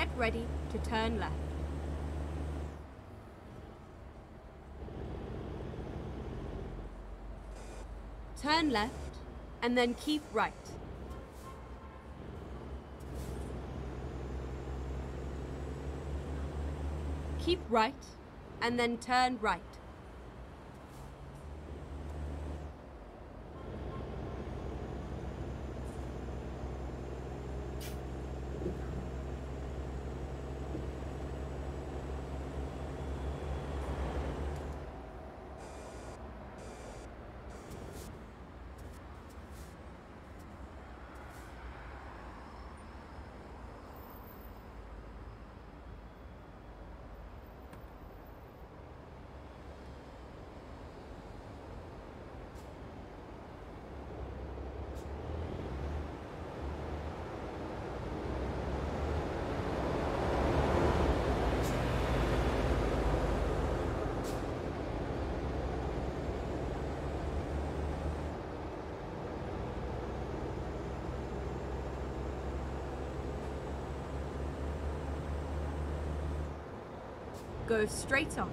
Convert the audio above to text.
Get ready to turn left. Turn left and then keep right. Keep right and then turn right. Go straight on.